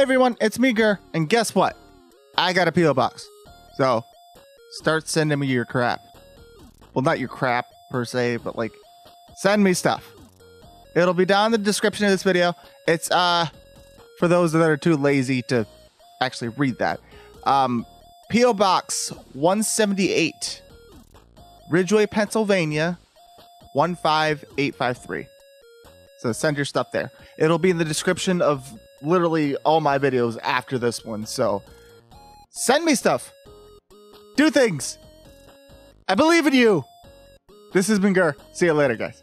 Hey everyone, it's me, Gir, and guess what? I got a PO box. So, start sending me your crap. Well, not your crap per se, but like, send me stuff. It'll be down in the description of this video. It's uh for those that are too lazy to actually read that. Um, PO Box 178, Ridgway, Pennsylvania 15853. So send your stuff there. It'll be in the description of literally all my videos after this one. So send me stuff. Do things. I believe in you. This has been Gir. See you later, guys.